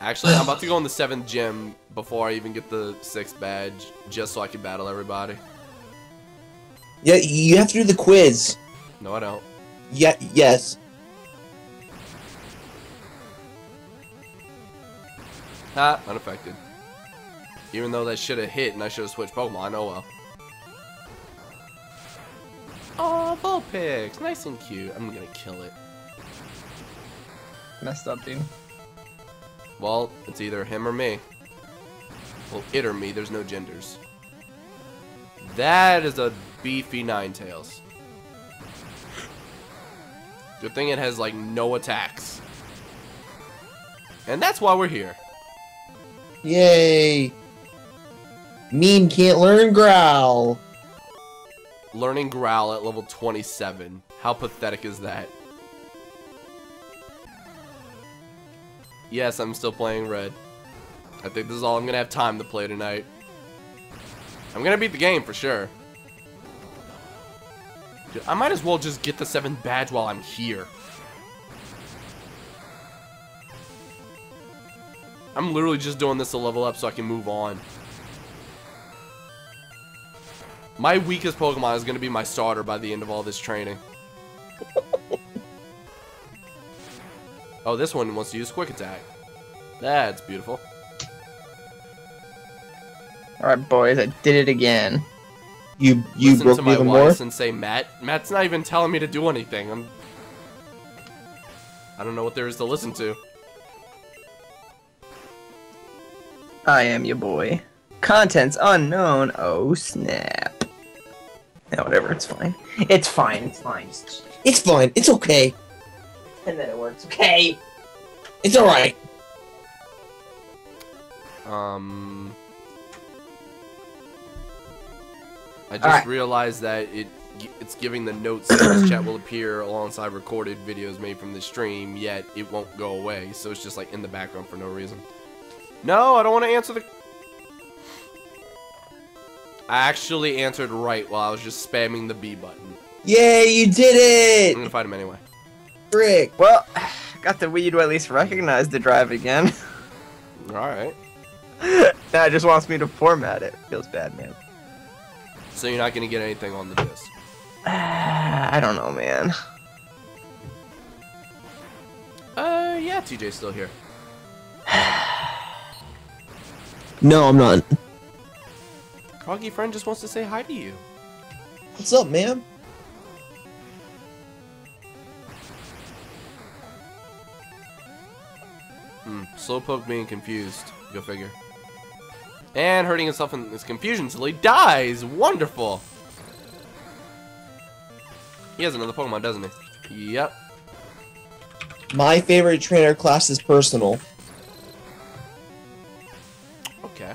Actually, I'm about to go in the seventh gym before I even get the sixth badge, just so I can battle everybody. Yeah, you have to do the quiz. No, I don't. Yeah, yes. Ha, unaffected. Even though that should have hit and I should have switched Pokemon, oh well. Oh, Vulpix, nice and cute. I'm gonna kill it. Messed up, dude. Well, it's either him or me. Well, it or me, there's no genders. That is a beefy Ninetales. Good thing it has, like, no attacks. And that's why we're here. Yay. Mean can't learn growl. Learning Growl at level 27. How pathetic is that? Yes, I'm still playing Red. I think this is all I'm to have time to play tonight. I'm to beat the game for sure. I might as well just get the 7th badge while I'm here. I'm literally just doing this to level up so I can move on. My weakest Pokemon is going to be my starter by the end of all this training. Oh, this one wants to use Quick Attack. That's beautiful. Alright, boys, I did it again. You you Listen broke to me my even more. and say, Matt. Matt's not even telling me to do anything. I'm. I don't know what there is to listen to. I am your boy. Contents unknown. Oh, snap. No, whatever, it's fine. It's fine, it's fine. It's fine. It's okay. Pretend that it works, okay? It's all right. Um. I just Alright. realized that it it's giving the notes that this chat will appear alongside recorded videos made from the stream, yet it won't go away. So it's just like in the background for no reason. No, I don't want to answer the. I actually answered right while I was just spamming the B button. Yay, you did it! I'm gonna fight him anyway. Frick. Well, got the weed to at least recognize the drive again. All right. now it just wants me to format it. Feels bad, man. So you're not gonna get anything on the disc. I don't know, man. Uh, yeah, TJ's still here. No, I'm not. Froggy friend just wants to say hi to you. What's up, man? Hmm. Slowpoke being confused. Go figure. And hurting himself in his confusion until he dies. Wonderful. He has another Pokemon, doesn't he? Yep. My favorite trainer class is personal. Okay.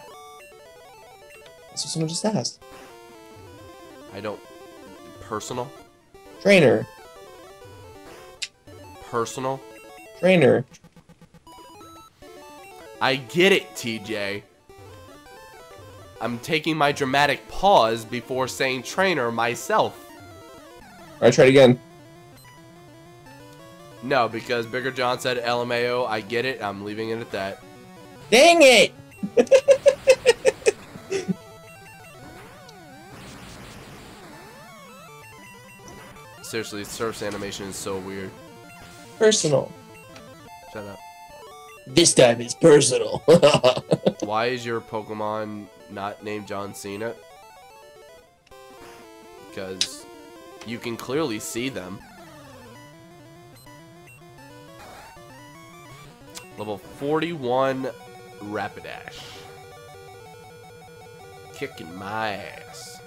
That's what someone just asked. I don't. Personal. Trainer. Personal. Trainer. I get it, TJ. I'm taking my dramatic pause before saying trainer myself. Alright, try it again. No, because Bigger John said LMAO. I get it. I'm leaving it at that. Dang it! Seriously, Surf's animation is so weird. Personal. Shut up. This time it's personal. Why is your Pokemon not named John Cena? Because you can clearly see them. Level 41 Rapidash. Kicking my ass.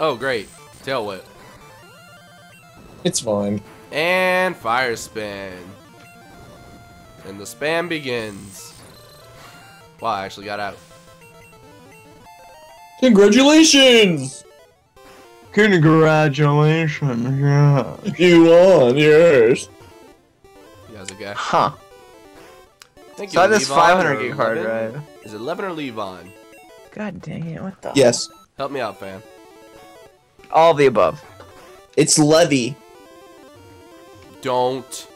Oh, great. Tail Whip. it's fine. And Fire Spin. And the spam begins. Wow, I actually got out. Congratulations! Congratulations, yeah. You won, yes. You guys okay? Huh. Thank So I have this 500 gig hard 11? drive. Is it 11 or Levon? God dang it, what the? Yes. Help me out, fam. All of the above. It's Levy. Don't.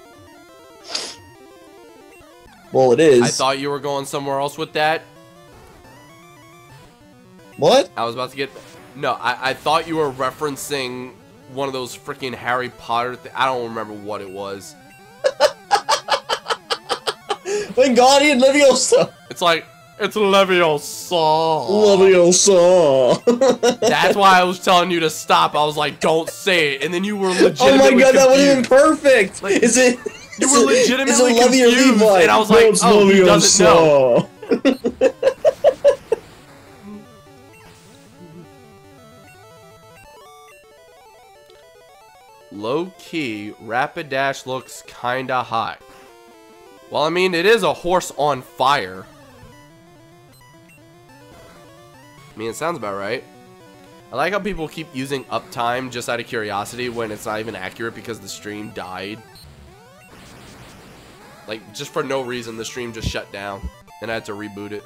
Well, it is. I thought you were going somewhere else with that. What? I was about to get. No, I, I thought you were referencing one of those freaking Harry Potter. Th- I don't remember what it was. Wingardium Leviosa. It's like it's Leviosa. Leviosa. That's why I was telling you to stop. I was like, don't say it, and then you were legit. oh my god, that would have been confused. perfect. Like, is it? You were legitimately is it Levy or confused, and I was like, it's oh, he doesn't know. Low key, Rapidash looks kinda hot. Well, I mean, it is a horse on fire. I mean, it sounds about right. I like how people keep using uptime just out of curiosity when it's not even accurate because the stream died. Like, just for no reason, the stream just shut down, and I had to reboot it.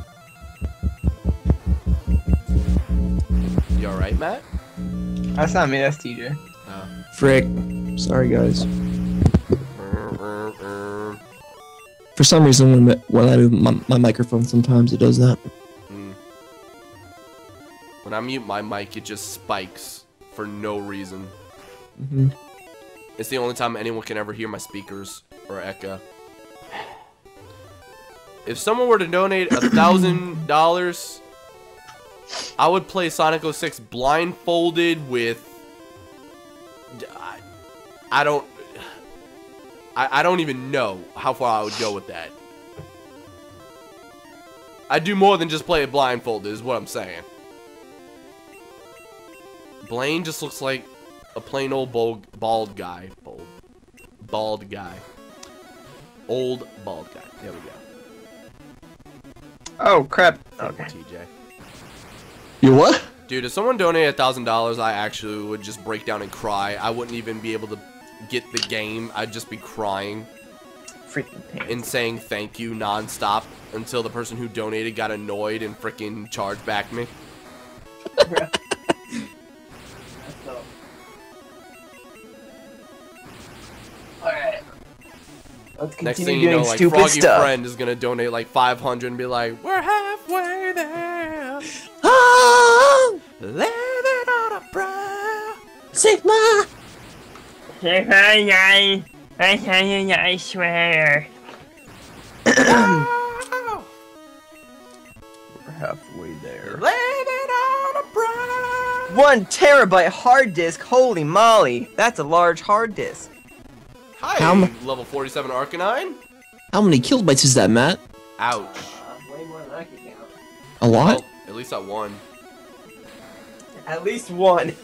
You alright, Matt? That's not me. That's TJ. Uh, Frick. Sorry, guys. For some reason, when, when I move my, my microphone, sometimes it does that. Mm. When I mute my mic, it just spikes for no reason. hmm It's the only time anyone can ever hear my speakers or echo. If someone were to donate a thousand dollars, I would play Sonic 06 blindfolded with. I, I don't. I, I don't even know how far I would go with that. I'd do more than just play it blindfolded, is what I'm saying. Blaine just looks like a plain old bald, bald guy. Bald. Bald guy. Old bald guy. There we go. Oh crap. Okay. TJ. You what? Dude, if someone donated a thousand dollars, I actually would just break down and cry. I wouldn't even be able to get the game. I'd just be crying Freaking pain. and saying thank you nonstop until the person who donated got annoyed and freaking charged back me. Let's Next continue thing you know, like stupid Froggy stuff. Friend is gonna donate like 500 and be like, "We're halfway there, Ah! living on a prayer." Sigma! I swear. Oh, We're halfway there. living on a prayer. One terabyte hard disk. Holy moly. That's a large hard disk. Hi, How level 47 Arcanine. How many kilobytes is that, Matt? Ouch. way more than I can count. A lot? Well, at least I won. At least one.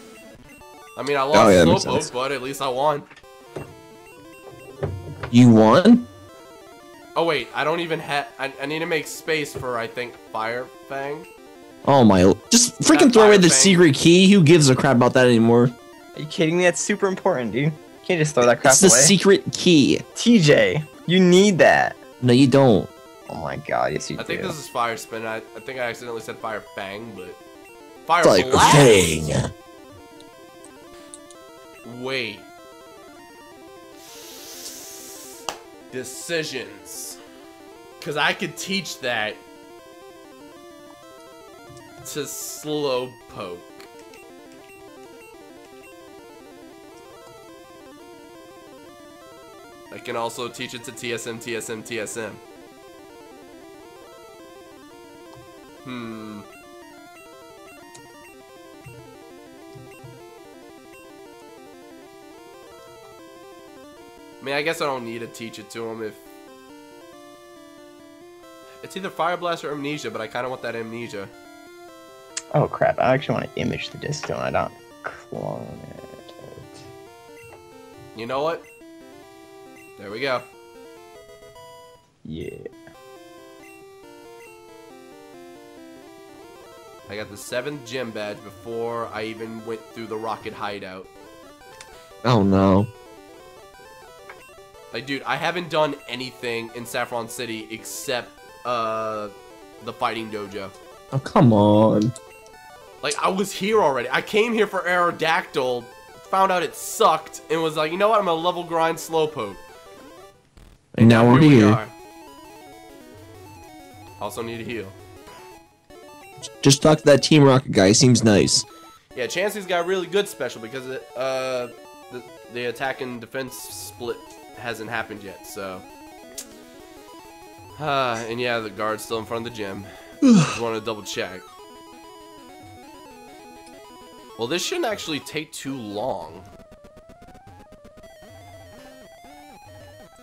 I mean, I lost Oh, yeah, Slowpoke, but at least I won. You won? Oh wait, I don't even have. I, I need to make space for I think Fire Fang. Oh my. Just freaking throw away the thing. secret key. Who gives a crap about that anymore? Are you kidding me? That's super important, dude. You can't just throw that crap It's the away. secret key. TJ, you need that. No, you don't. Oh my god, yes you do. I think this is Fire Spin. I, I think I accidentally said Fire Fang, but Fire It's like Blast. thing. Wait. Decisions. Cause I could teach that to Slowpoke. Can also teach it to TSM, TSM, TSM. Hmm. I mean, I guess I don't need to teach it to him if... It's either Fire Blast or Amnesia, but I kind of want that Amnesia. Oh crap, I actually want to image the disc, don't I? Not clone it. You know what? There we go. Yeah. I got the seventh gym badge before I even went through the rocket hideout. Oh no. Like, dude, I haven't done anything in Saffron City except uh the fighting dojo. Oh come on. Like, I was here already. I came here for Aerodactyl, found out it sucked, and was like, you know what? I'm gonna level grind Slowpoke. And now we're we here. are. Also need a heal. Just talk to that Team Rocket guy. He seems nice. Yeah, Chansey's got really good special because it, uh, the, the attack and defense split hasn't happened yet, so. Uh, and yeah, the guard's still in front of the gym. Just want to double check. Well, this shouldn't actually take too long.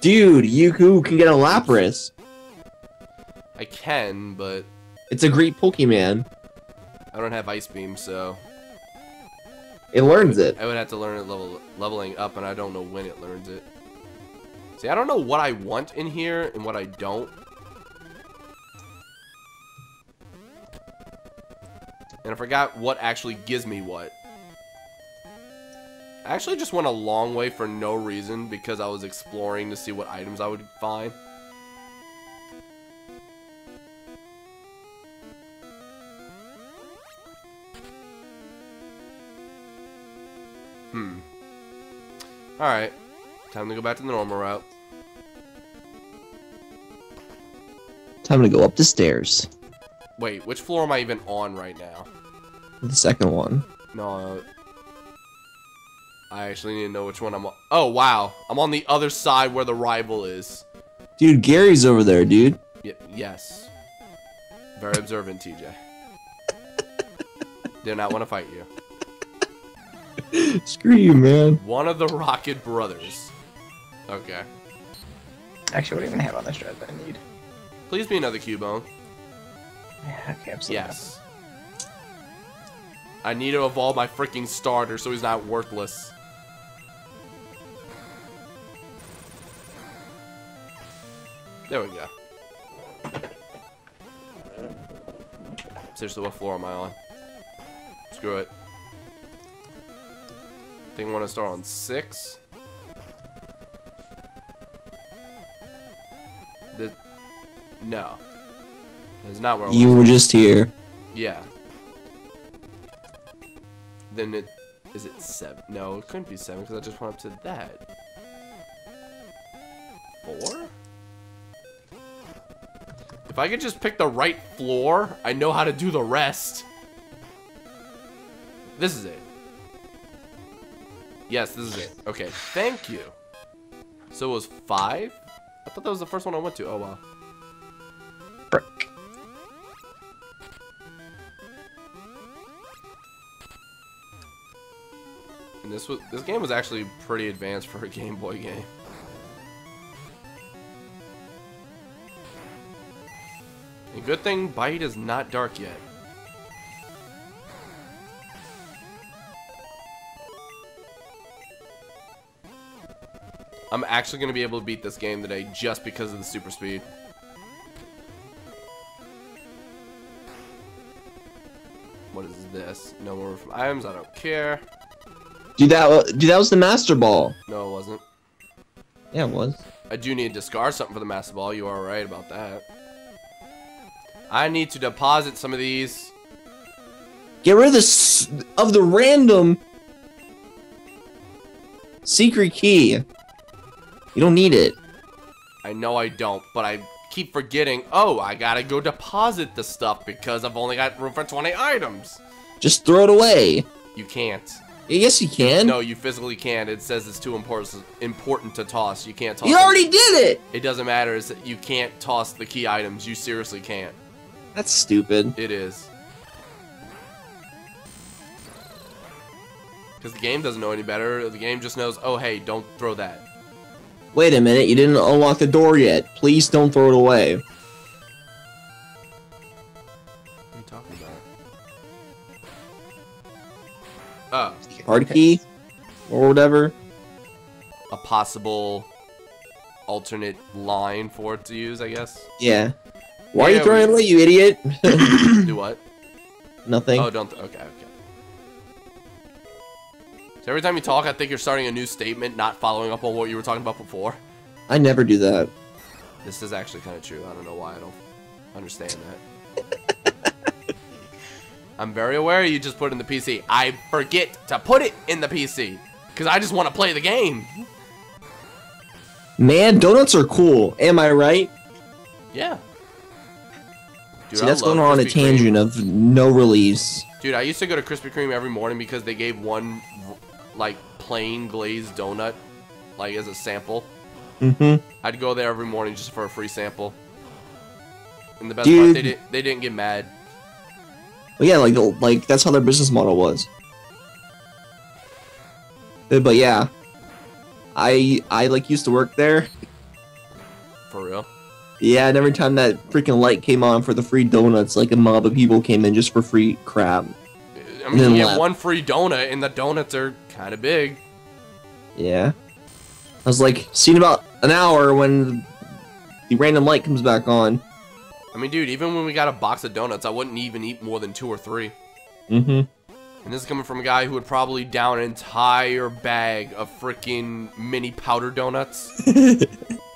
Dude, Yuku can get a Lapras. I can, but It's a great Pokemon. I don't have Ice Beam, so It learns it. I would have to learn it level leveling up, and I don't know when it learns it. See, I don't know what I want in here and what I don't. And I forgot what actually gives me what. I actually just went a long way for no reason because I was exploring to see what items I would find. Hmm. Alright. Time to go back to the normal route. Time to go up the stairs. Wait, which floor am I even on right now? The second one. No. I actually need to know which one I'm on. Oh, wow. I'm on the other side where the rival is. Dude, Gary's over there, dude. Y yes. Very observant, TJ. Did not want to fight you. Screw you, man. One of the Rocket Brothers. Okay. Actually, what do you even have on this drive that I need? Please be another Cubone. Yeah, okay, absolutely. Yes. I need to evolve my freaking starter so he's not worthless. There we go. Seriously, what floor am I on? Screw it. think I want to start on six. The, no. That's not where I You were just here. yeah. Then it is it seven? No, it couldn't be seven because I just went up to that. If I could just pick the right floor, I know how to do the rest. This is it. Yes, this is it. Okay, thank you. So it was five? I thought that was the first one I went to. Oh, wow. And this was this game was actually pretty advanced for a Game Boy game. Good thing Bite is not dark yet. I'm actually going to be able to beat this game today just because of the super speed. What is this? No more from items, I don't care. Dude, that dude, that was the Master Ball. No, it wasn't. Yeah, it was. I do need to discard something for the Master Ball. You are right about that. I need to deposit some of these. Get rid of this of the random secret key. You don't need it. I know I don't, but I keep forgetting. Oh, I gotta go deposit the stuff because I've only got room for 20 items. Just throw it away. You can't. Yes, you can. No, you physically can't. It says it's too important important to toss. You can't toss. you them. already did it. It doesn't matter. It's that you can't toss the key items. You seriously can't. That's stupid. It is. Because the game doesn't know any better. The game just knows, oh, hey, don't throw that. Wait a minute, you didn't unlock the door yet. Please don't throw it away. What are you talking about? Oh, ah. Hard key or whatever. a possible alternate line for it to use, I guess. Yeah. Why are you throwing we- away, you idiot? Do what? Nothing. Oh, don't. Th okay, okay. So every time you talk, I think you're starting a new statement, not following up on what you were talking about before. I never do that. This is actually kind of true. I don't know why I don't understand that. I'm very aware you just put it in the PC. I forget to put it in the PC because I just want to play the game. Man, donuts are cool. Am I right? Yeah. Dude, See, I that's going on a Kreme. tangent of no release. Dude, I used to go to Krispy Kreme every morning because they gave one, like, plain glazed donut, like, as a sample. Mm-hmm. I'd go there every morning just for a free sample. And the best Dude. part, they didn't, they didn't get mad. But yeah, like like that's how their business model was. But, but yeah, I I like used to work there. For real. Yeah, and every time that freaking light came on for the free donuts, like a mob of people came in just for free crap. I mean, you get one free donut, and the donuts are kind of big. Yeah. I was like, seen about an hour when the random light comes back on. I mean, dude, even when we got a box of donuts, I wouldn't even eat more than two or three. Mm-hmm. And this is coming from a guy who would probably down an entire bag of freaking mini powder donuts.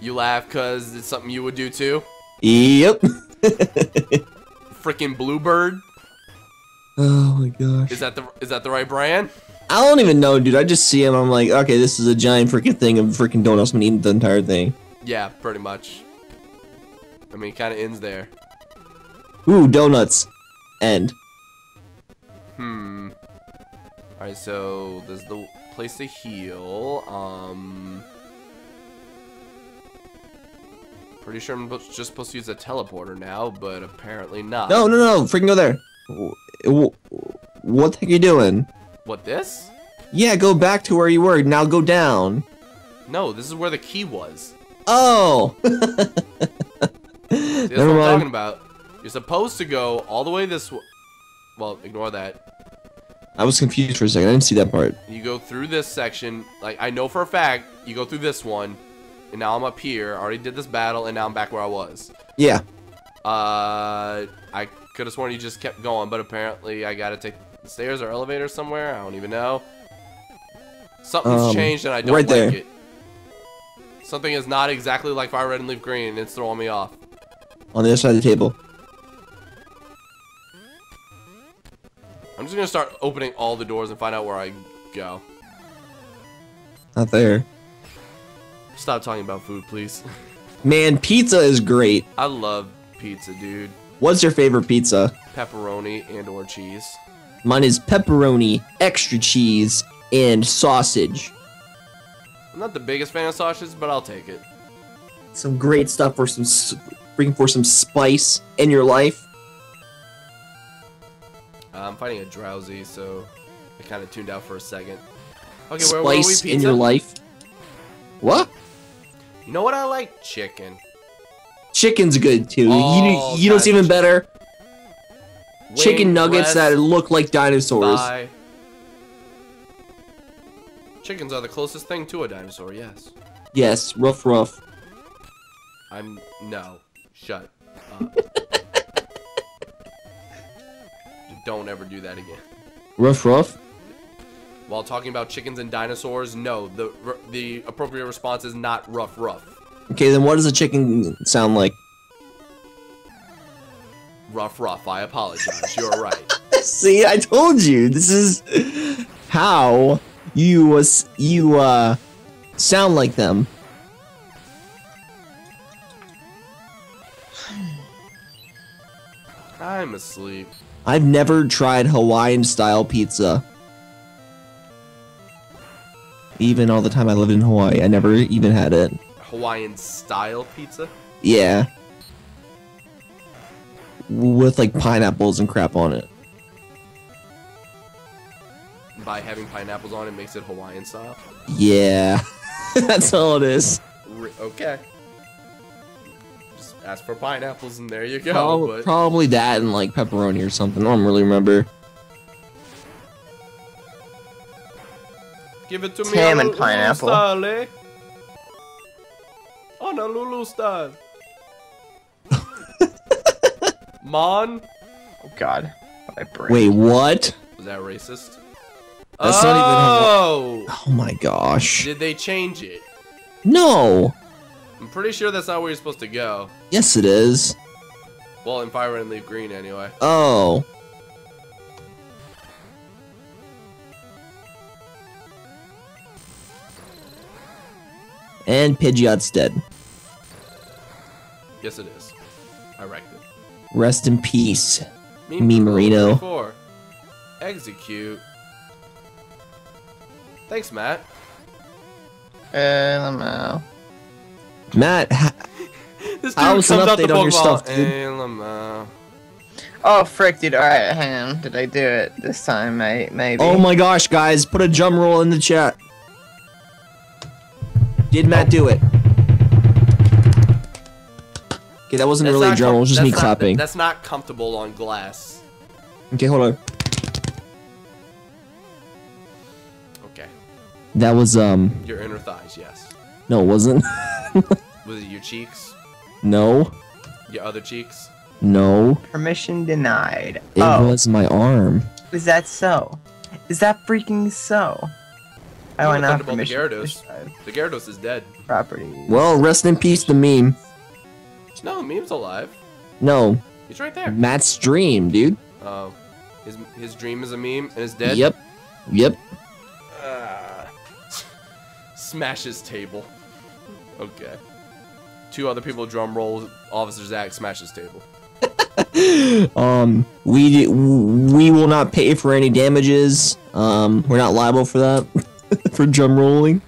you laugh because it's something you would do too. yep. Freaking Bluebird. oh my gosh. Is that the is that the right brand? I don't even know, dude. I just see him. I'm like, okay, this is a giant freaking thing of freaking donuts. I'm gonna eat the entire thing. Yeah, pretty much. I mean, it kind of ends there. Ooh, donuts. End. Hmm. All right, so there's the place to heal. Um. Pretty sure I'm just supposed to use a teleporter now, but apparently not. No, no, no. Freaking go there. What the heck are you doing? What this? Yeah, go back to where you were. Now go down. No, this is where the key was. Oh. See, that's Never what I'm mind. talking about. You're supposed to go all the way this way. Well, ignore that. I was confused for a second. I didn't see that part. You go through this section. Like, I know for a fact, you go through this one. And now I'm up here. I already did this battle, and now I'm back where I was. Yeah. Uh, I could have sworn you just kept going, but apparently I gotta take the stairs or elevator somewhere. I don't even know. Something's Um, changed and I don't right like there. it. Something is not exactly like Fire Red and Leaf Green, and it's throwing me off. On the other side of the table. I'm just gonna start opening all the doors and find out where I go. Not there. Stop talking about food, please. Man, pizza is great. I love pizza, dude. What's your favorite pizza? Pepperoni and or cheese. Mine is pepperoni, extra cheese, and sausage. I'm not the biggest fan of sausages, but I'll take it. Some great stuff for some bring for some spice in your life. Uh, I'm finding a drowsy, so I kind of tuned out for a second. Okay, where were we? Spice Pizza? in your life. What? You know what I like? Chicken. Chicken's good too. All you oh, you know what's even better? Chicken nuggets that look like dinosaurs. Chickens are the closest thing to a dinosaur. Yes. Yes, rough, rough. I'm no. Shut up. Don't ever do that again. Rough, rough. While talking about chickens and dinosaurs, no. The the appropriate response is not rough, rough. Okay, then what does a chicken sound like? Rough, rough. I apologize. You're right. See, I told you. This is how you was you uh sound like them. I'm asleep. I've never tried Hawaiian style pizza. Even all the time I lived in Hawaii, I never even had it. Hawaiian style pizza. Yeah. With like pineapples and crap on it. By having pineapples on it makes it Hawaiian style. Yeah. That's all it is. Okay. Just ask for pineapples and there you go. Prob- but Probably that and like pepperoni or something. I don't really remember. Give it to me Ham and pineapple. Style, eh? On a Lulu style. Mon? Oh God, my brain. Wait, what? Was that racist? That's not oh! Oh my gosh. Did they change it? No. I'm pretty sure that's not where you're supposed to go. Yes, it is. Well, in Fire Red and Leaf Green, anyway. Oh. And Pidgeot's dead. Yes, it is. I wrecked it. Rest in peace. Meme Me, Marino. 34. Execute. Thanks, Matt. LMAO. Matt, ha- This dude How comes was an out the update on your stuff, dude? Hey, Oh, frick, dude. Alright, hang on. Did I do it this time, mate? Maybe. oh my gosh, guys, put a drum roll in the chat. Did Matt do it? Okay, that wasn't That's really a drum it was just me that's not- clapping. That's not comfortable on glass. Okay, hold on. Okay. That was um Your inner thighs, yes. no, it wasn't. Was it your cheeks? no. Your other cheeks? No. Permission denied. It oh, was my arm. is that so? Is that freaking so? I You went would've out thought about the permission Gyarados. denied. The Gyarados is dead. properties. Well, rest in peace the meme. No, meme's alive. No. He's right there. Matt's dream, dude. Oh. His, his dream is a meme and is dead? Yep. Yep. Ah. smashes table. Okay. Two other people drum roll. Officer Zach smashes table. Um, we we will not pay for any damages. Um, we're not liable for that. for drum rolling.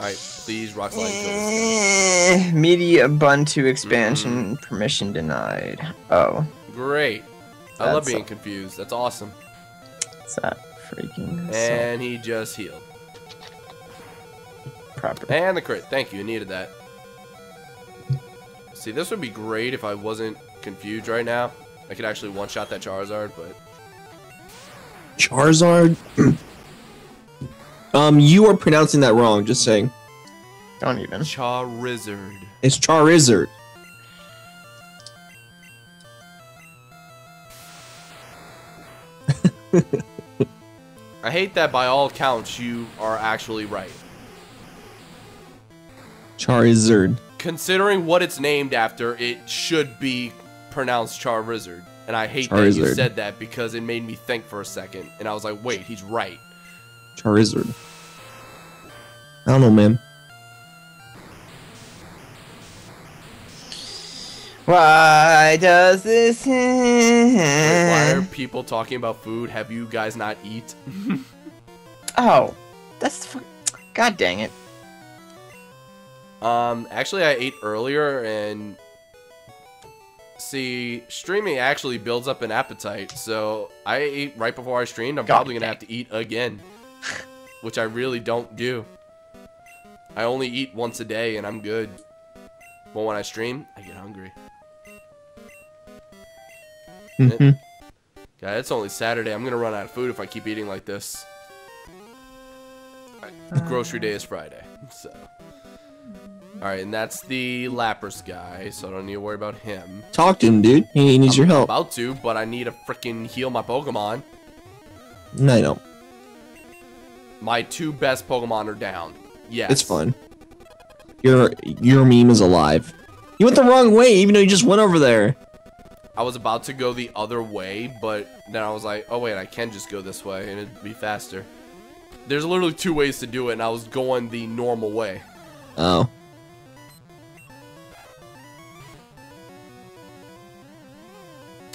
Alright, please rock slide kill Eh, Media Ubuntu expansion permission denied. Oh, guy. Great. I love being a- confused. That's awesome. is that freaking so And he just healed. proper? And the crit. Thank you. I needed that. See, this would be great if I wasn't confused right now. I could actually one-shot that Charizard, but Charizard. um, you are pronouncing that wrong. Just saying. Don't even. Charizard. It's Charizard. I hate that by all counts you are actually right. Charizard. Considering what it's named after, it should be pronounced Charizard. And I hate that you said that because it made me think for a second. And I was like, wait, he's right. Charizard. I don't know, man. Why does this? Wait, why are people talking about food? Have you guys not eat? Oh, that's. Fu- God dang it! Um, actually, I ate earlier, and see, streaming actually builds up an appetite. So I ate right before I streamed. I'm God probably gonna dang. have to eat again, which I really don't do. I only eat once a day, and I'm good. But when I stream, I get hungry. Mhm. God, it's only Saturday. I'm gonna run out of food if I keep eating like this. Grocery day is Friday, so. Alright, and that's the Lapras guy, so I don't need to worry about him. Talk to him, dude. He needs your I'm help. about to, but I need to freaking heal my Pokemon. No, I don't. My two best Pokemon are down. Yes. It's fun. Your your meme is alive. You went the wrong way, even though you just went over there. I was about to go the other way, but then I was like, oh wait, I can just go this way and it'd be faster. There's literally two ways to do it, and I was going the normal way. Oh.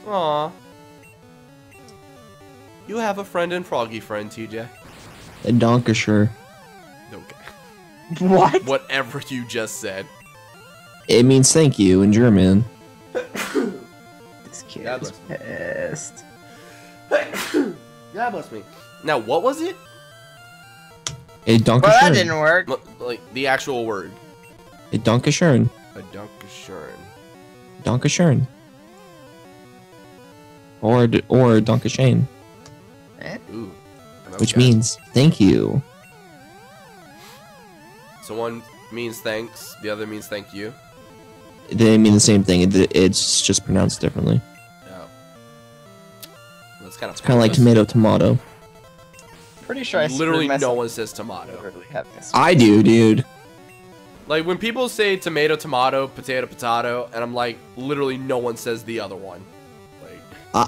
Aw. You have a friend and Froggy friend, TJ. A Donkashire. Okay. What? Whatever you just said. It means thank you in German. This kid God is pissed. God bless me. Now, what was it? A Well, that didn't work. L- Like, the actual word. A Donkashire. A Dunkashurn. Donkashire. Or d- or Donkashane, eh? Ooh. Which Okay. means thank you. So one means thanks, the other means thank you. They mean the same thing. It, it's just pronounced differently. Oh. That's kind of It's kind of like tomato, tomato. Pretty sure I Literally, no myself one says tomato. literally having this. I do, dude. Like when people say tomato, tomato, potato, potato, and I'm like, literally, no one says the other one. Like,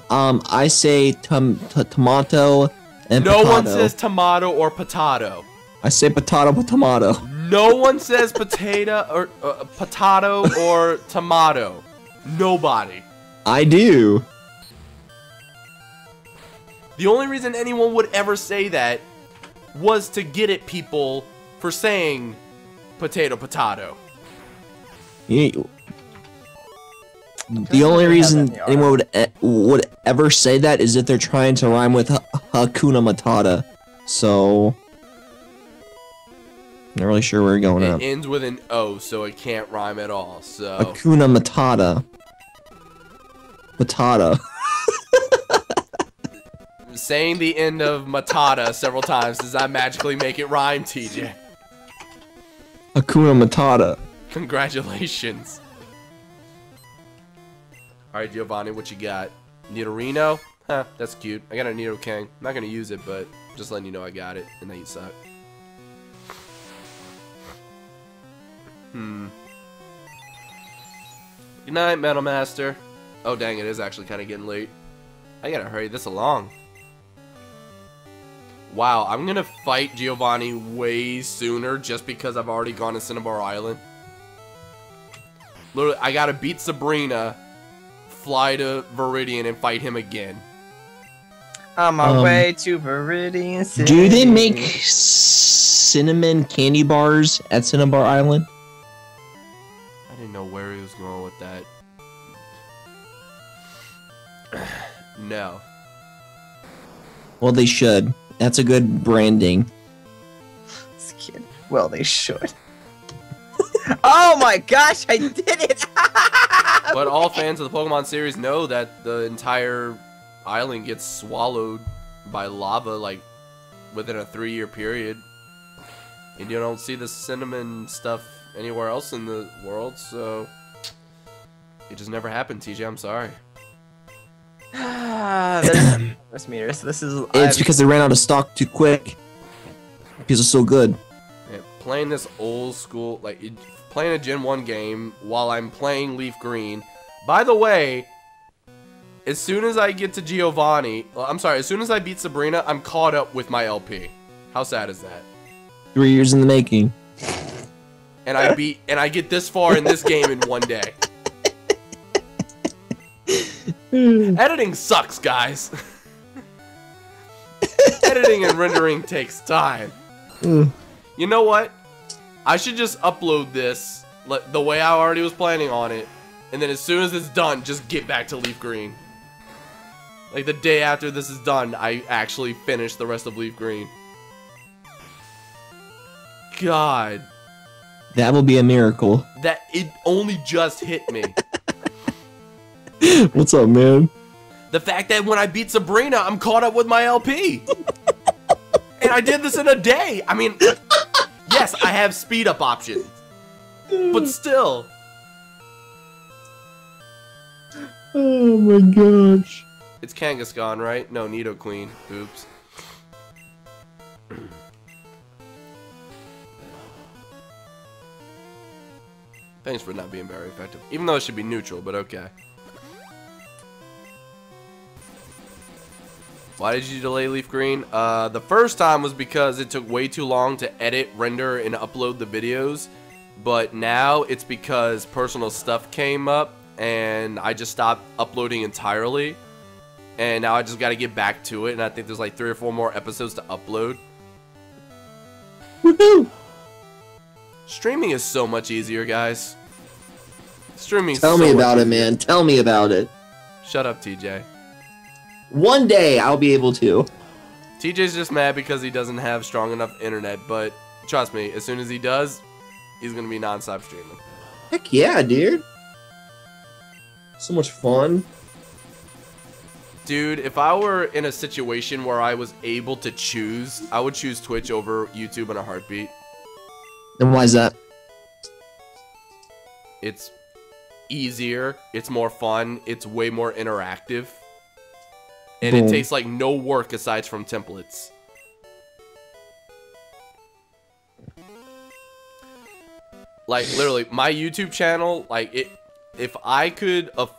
Uh, um, I say tom- t- tomato and no one says tomato or potato. I say potato, but tomato. No one says potato or uh, potato or tomato. Nobody. I do. The only reason anyone would ever say that was to get at people for saying potato potato. You- the only reason anyone would e- would ever say that is if they're trying to rhyme with ha- Hakuna Matata. So, not really sure where we're going at. It up. ends with an O, so it can't rhyme at all. So Hakuna Matata. Matata. saying the end of matata several times does not magically make it rhyme, TJ. Hakuna Matata. Congratulations. Alright, Giovanni, what you got? Nidorino? Huh, that's cute. I got a Nidoking. I'm not gonna use it, but just letting you know I got it and that you suck. Hmm. Good night, Metal Master. Oh, dang, it is actually kind of getting late. I gotta hurry this along. Wow, I'm gonna fight Giovanni way sooner just because I've already gone to Cinnabar Island. Literally, I gotta beat Sabrina, fly to Viridian, and fight him again. On my Um, way to Viridian City. Do they make cinnamon candy bars at Cinnabar Island? I didn't know where he was going with that. no. Well, they should. That's a good branding. This kid. Well, they should. oh my gosh, I did it! But all fans of the Pokemon series know that the entire island gets swallowed by lava, like, within a three year period. And you don't see the cinnamon stuff anywhere else in the world, so. It just never happened, TJ. I'm sorry. Ah, there's, there's meters. This is. It's I've- because they ran out of stock too quick. Because it's so good. Man, playing this old school, like it- playing a Gen 1 game while I'm playing Leaf Green. By the way, as soon as I get to Giovanni, I'm sorry, as soon as I beat Sabrina, I'm caught up with my LP. How sad is that? Three years in the making. And I beat, and I get this far in this game in one day. Editing sucks, guys. Editing and rendering takes time. Mm. You know what? I should just upload this like, the way I already was planning on it, and then as soon as it's done, just get back to Leaf Green. Like the day after this is done, I actually finish the rest of Leaf Green. God, That will be a miracle. that it only just hit me. What's up, man? the fact that when I beat Sabrina, I'm caught up with my LP. and I did this in a day. I mean, yes, I have speed up options, but still. Oh my gosh. It's Kangaskhan, right? No, Nidoqueen. Oops. Thanks for not being very effective. Even though it should be neutral, but okay. Why did you delay Leaf Green? Uh, the first time was because it took way too long to edit, render, and upload the videos. But now it's because personal stuff came up and I just stopped uploading entirely. And now I just got to get back to it. And I think there's like three or four more episodes to upload. Woohoo! Streaming is so much easier, guys. Streaming. Tell me about it, man. Tell me about it. Shut up, TJ. One day I'll be able to. TJ's just mad because he doesn't have strong enough internet, but trust me, as soon as he does, he's gonna be non-stop streaming. Heck yeah, dude. So much fun. Dude, if I were in a situation where I was able to choose, I would choose Twitch over YouTube in a heartbeat. And why is that? It's easier, it's more fun, it's way more interactive. And it Boom. takes like no work aside from templates. Like literally my YouTube channel, like it if I could aff-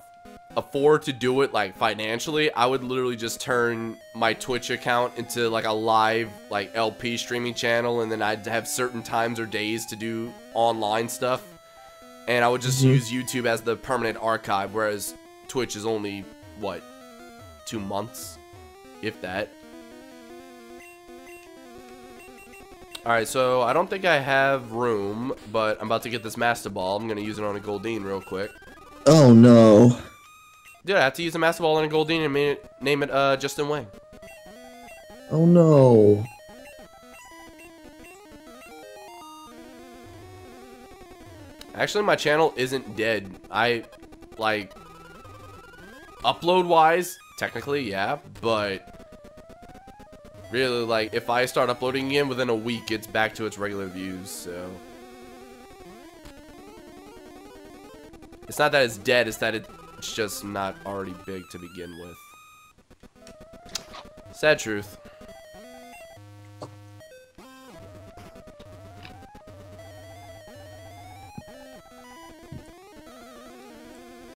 afford to do it like financially, I would literally just turn my Twitch account into like a live like LP streaming channel and then I'd have certain times or days to do online stuff. And I would just mm-hmm. use YouTube as the permanent archive whereas Twitch is only what 2 months if that. Alright, so I don't think I have room, but I'm about to get this Master Ball. I'm going to use it on a Goldeen real quick. Oh no. Dude, I have to use a Master Ball on a Goldeen and name it, name it uh, Justin Wang. Oh no. Actually, my channel isn't dead. I, like, upload-wise, technically, yeah, but really, like, if I start uploading again within a week, it's back to its regular views, so... It's not that it's dead, it's that it's just not already big to begin with. Sad truth.